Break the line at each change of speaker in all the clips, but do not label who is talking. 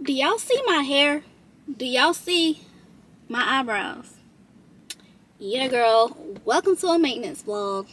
Do y'all see my hair? Do y'all see my eyebrows? Yeah, girl. Welcome to a maintenance vlog.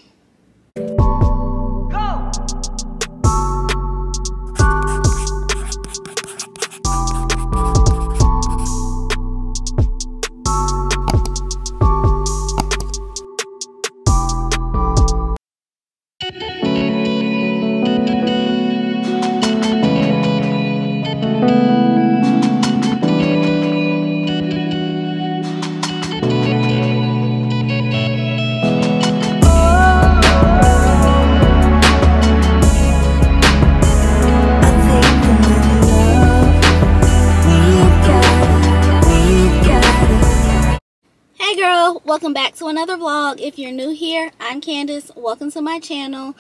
Back to another vlog. If you're new here, I'm Candace. Welcome to my channel.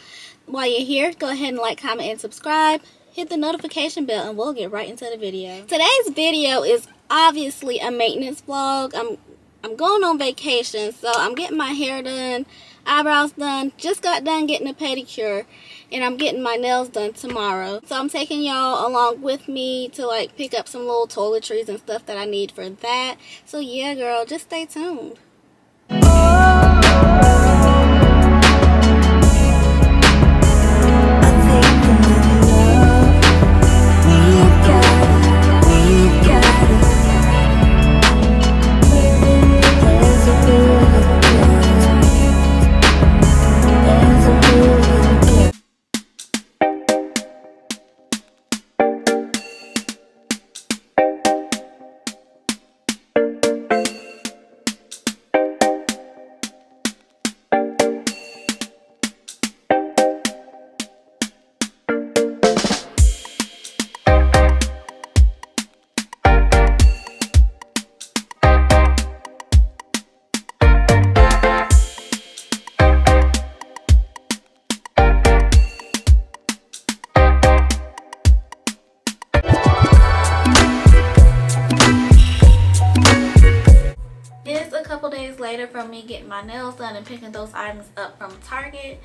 While you're here, go ahead and like, comment, and subscribe. Hit the notification bell and we'll get right into the video. Today's video is obviously a maintenance vlog. I'm I'm going on vacation, so I'm getting my hair done, eyebrows done, just got done getting a pedicure, and I'm getting my nails done tomorrow. So I'm taking y'all along with me to like pick up some little toiletries and stuff that I need for that. So yeah, girl, just stay tuned. It's and picking those items up from Target.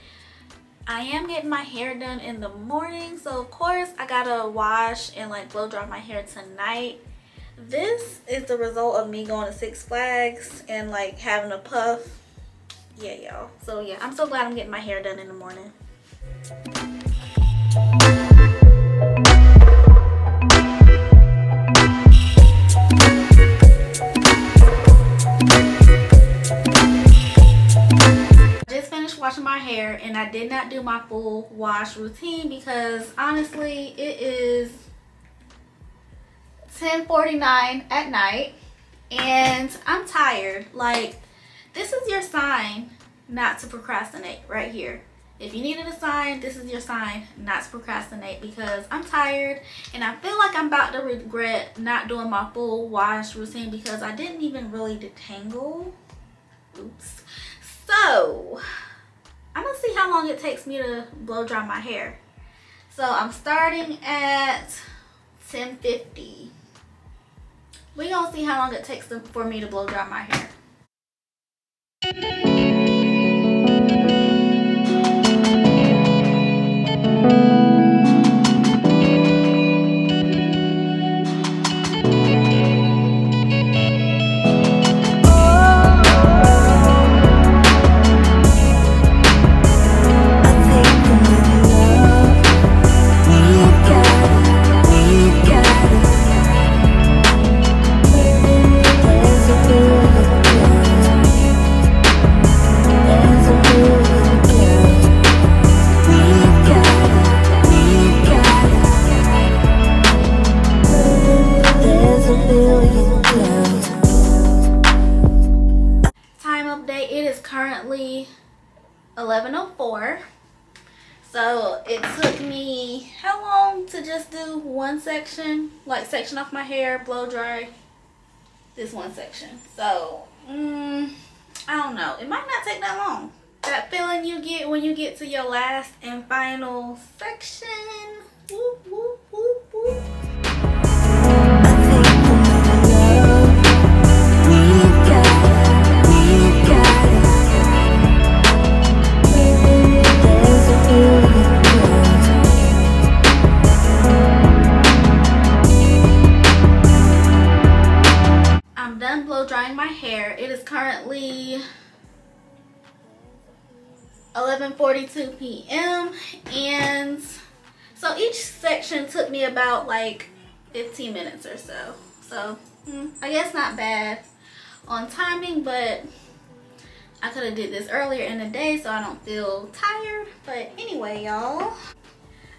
I am getting my hair done in the morning, so of course I gotta wash and like blow dry my hair tonight. This is the result of me going to Six Flags and like having a puff. Yeah, y'all. So yeah, I'm so glad I'm getting my hair done in the morning. Washing my hair and I did not do my full wash routine because honestly it is 10:49 at night and I'm tired. Like this is your sign not to procrastinate right here. If you needed a sign, this is your sign not to procrastinate because I'm tired and I feel like I'm about to regret not doing my full wash routine because I didn't even really detangle. Oops. So, I'm gonna see how long it takes me to blow dry my hair. So I'm starting at 1050. We gonna see how long it takes for me to blow dry my hair. One section? Like section off my hair, blow dry this one section. So, mm, I don't know. It might not take that long. That feeling you get when you get to your last and final section. Whoop, whoop. 11:42 p.m. and so each section took me about like 15 minutes or so. So mm, I guess not bad on timing, but I could have did this earlier in the day so I don't feel tired. But anyway, y'all,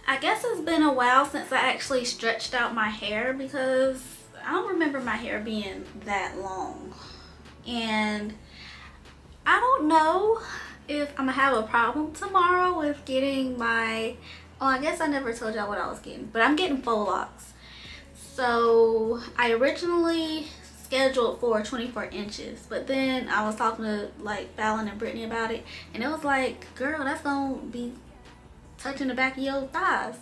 I guess it's been a while since I actually stretched out my hair because I don't remember my hair being that long. And I don't know if I'm gonna have a problem tomorrow with getting my, oh, I guess I never told y'all what I was getting, but I'm getting faux locks. So I originally scheduled for 24 inches, but then I was talking to like Fallon and Brittany about it, and it was like, girl, that's gonna be touching the back of your thighs.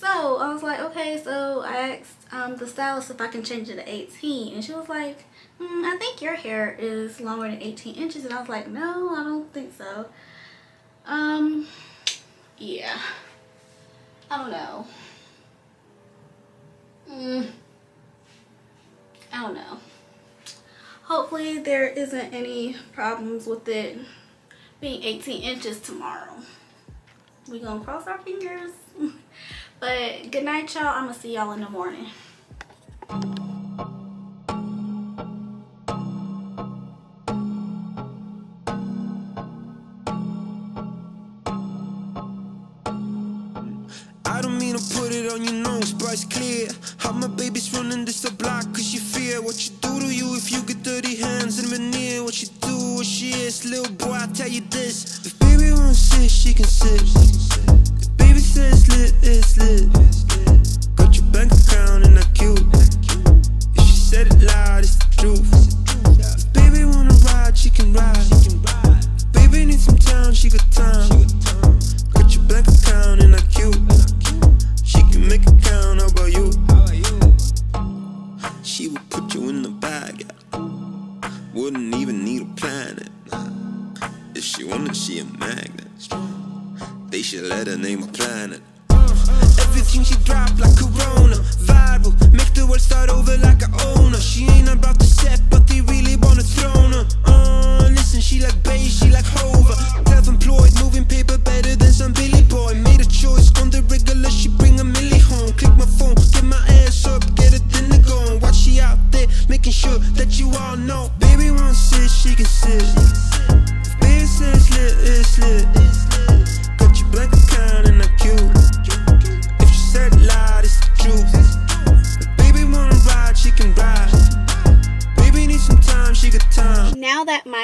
So I was like, okay, so I asked um, the stylist if I can change it to 18, and she was like, mm, I think your hair is longer than 18 inches, and I was like, no, I don't think so. Um, yeah, I don't know. Mm, I don't know. Hopefully there isn't any problems with it being 18 inches tomorrow. We gonna cross our fingers. but good night, y'all. I'm gonna see y'all in the morning.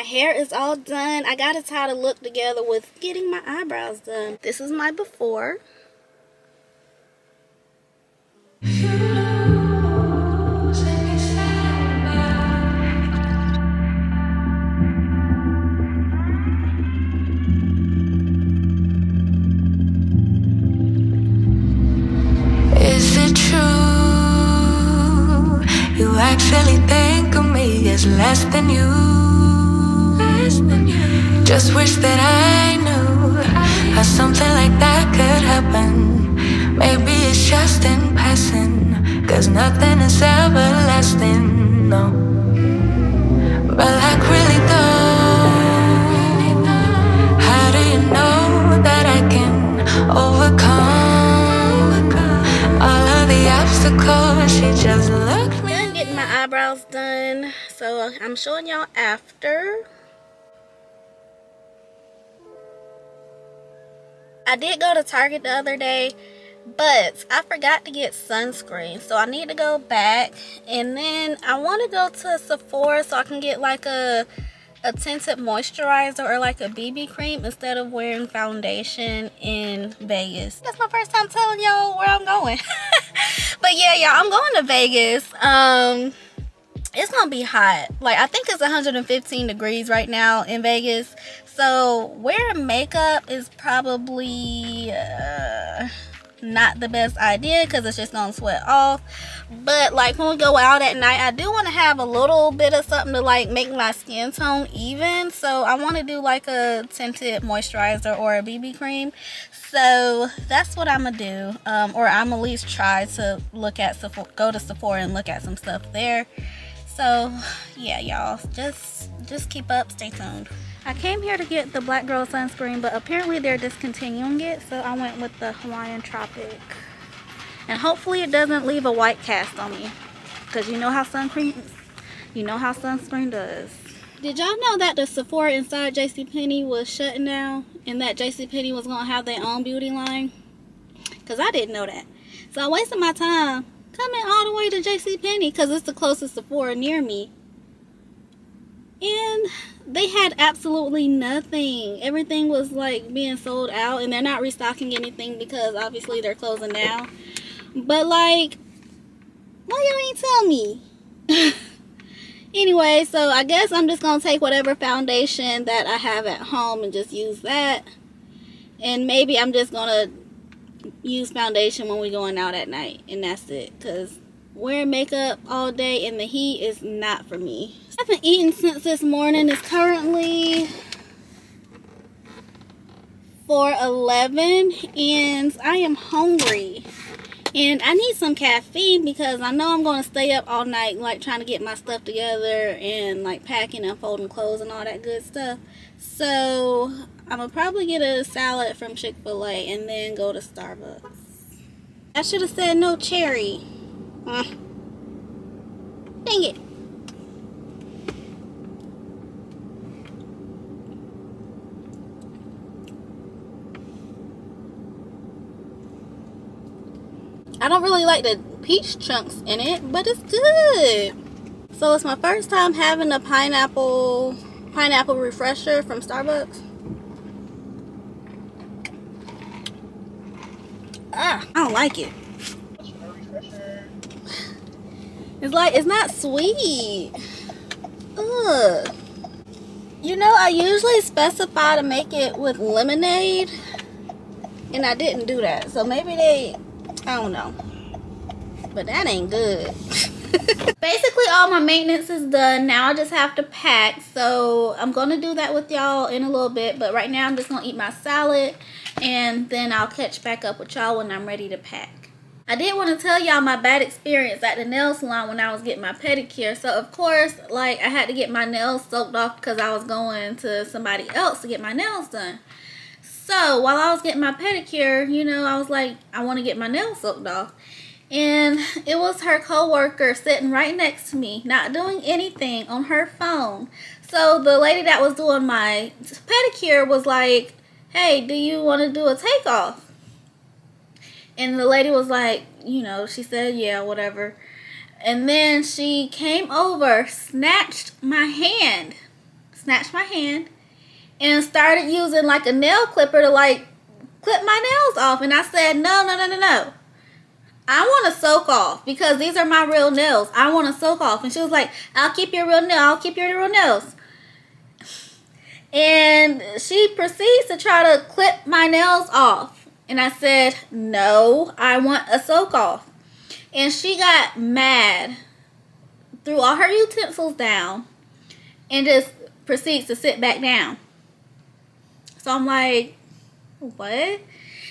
Hair is all done, I gotta tie the look together with getting my eyebrows done. This is my before.
Is it true? You actually think of me as less than you. Just wish that I knew how something like that could happen. Maybe it's just in passing, cause nothing is everlasting, no. But like, really though, how do you know that I can overcome all of the obstacles? She just looked me.
Done getting my eyebrows done. So I'm showing y'all after. I did go to Target the other day, but I forgot to get sunscreen. So I need to go back. And then I want to go to Sephora so I can get like a a tinted moisturizer or like a BB cream instead of wearing foundation in Vegas. That's my first time telling y'all where I'm going. but yeah, y'all, I'm going to Vegas. Um it's gonna be hot like i think it's 115 degrees right now in vegas so wearing makeup is probably uh, not the best idea because it's just gonna sweat off. But like when we go out at night i do want to have a little bit of something to like make my skin tone even. So i want to do like a tinted moisturizer or a bb cream. So that's what i'm gonna do. Um, or i'm at least try to look at Sephora, go to sephora and look at some stuff there. So yeah, y'all, just just keep up, stay tuned. I came here to get the Black Girl sunscreen, but apparently they're discontinuing it, so I went with the Hawaiian Tropic. And hopefully it doesn't leave a white cast on me. Because you know how sunscreen, you know how sunscreen does. Did y'all know that the Sephora inside JCPenney was shutting down? And that JCPenney was to have their own beauty line? Because I didn't know that. So I wasted my time coming all the way to JCPenney because it's the closest Sephora near me. And they had absolutely nothing. Everything was like being sold out and they're not restocking anything because obviously they're closing down. But like, why y'all ain't tell me? anyway, so I guess I'm just going to take whatever foundation that I have at home and just use that. And maybe I'm just going to use foundation when we're going out at night. And that's it. Because wearing makeup all day in the heat is not for me. I haven't eaten since this morning. It's currently 4.11 and I am hungry. And I need some caffeine because I know I'm going to stay up all night like trying to get my stuff together and like packing and folding clothes and all that good stuff. So I'm going to probably get a salad from Chick-fil-A and then go to Starbucks. I should have said no cherry. Dang it. I don't really like the peach chunks in it, but it's good. So it's my first time having a pineapple pineapple refresher from Starbucks. Ah, I don't like it. It's like it's not sweet. Ugh. You know, I usually specify to make it with lemonade, and I didn't do that. So maybe they I don't know. But that ain't good. Basically, all my maintenance is done. Now I just have to pack. So I'm going to do that with y'all in a little bit. But right now I'm just going to eat my salad. And then I'll catch back up with y'all when I'm ready to pack. I did want to tell y'all my bad experience at the nail salon when I was getting my pedicure. So, of course, like, I had to get my nails soaked off because I was going to somebody else to get my nails done. So while I was getting my pedicure, you know, I was like, I want to get my nails soaked off. And it was her coworker sitting right next to me, not doing anything on her phone. So the lady that was doing my pedicure was like, hey, do you want to do a takeoff? And the lady was like, you know, she said, yeah, whatever. And then she came over, snatched my hand, snatched my hand, and started using like a nail clipper to like clip my nails off. And I said, no, no, no, no, no. I want to soak off because these are my real nails. I want to soak off. And she was like, I'll keep your real nail. I'll keep your real nails. And she proceeds to try to clip my nails off. And I said, no, I want a soak off. And she got mad, threw all her utensils down, and just proceeds to sit back down. So I'm like, what?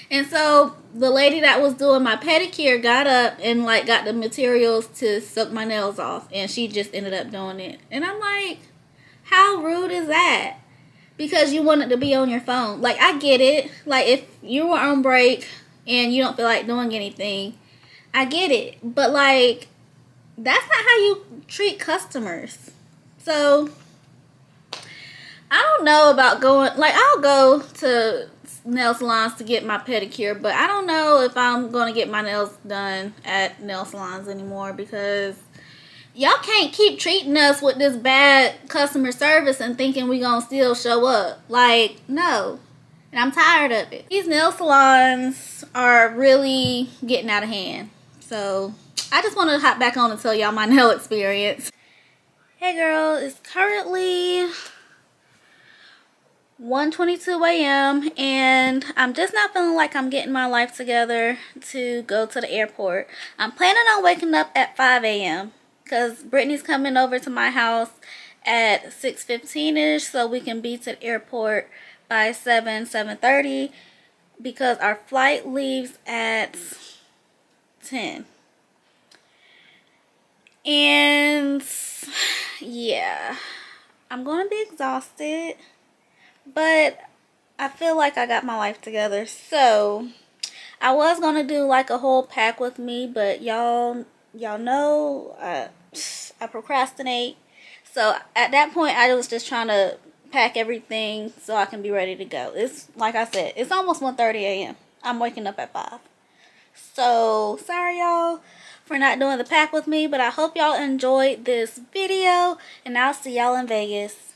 And so the lady that was doing my pedicure got up and like got the materials to soak my nails off and she just ended up doing it. And I'm like, how rude is that? Because you wanted to be on your phone. Like I get it. Like if you were on break and you don't feel like doing anything, I get it. But like that's not how you treat customers. So I don't know about going, like, I'll go to nail salons to get my pedicure, but I don't know if I'm going to get my nails done at nail salons anymore because y'all can't keep treating us with this bad customer service and thinking we to still show up. Like, no. And I'm tired of it. These nail salons are really getting out of hand. So, I just want to hop back on and tell y'all my nail experience. Hey girl, it's currently 1:22 a.m. and I'm just not feeling like I'm getting my life together to go to the airport. I'm planning on waking up at 5 a.m. because Brittany's coming over to my house at 6:15ish so we can be to the airport by 7 7:30 because our flight leaves at 10. And yeah, I'm going to be exhausted, but I feel like I got my life together. So, I was going to do like a whole pack with me, but y'all y'all know I, I procrastinate. So, at that point, I was just trying to pack everything so I can be ready to go. It's like I said, it's almost 1:30 a.m. I'm waking up at 5. So, sorry y'all for not doing the pack with me, but I hope y'all enjoyed this video and I'll see y'all in Vegas.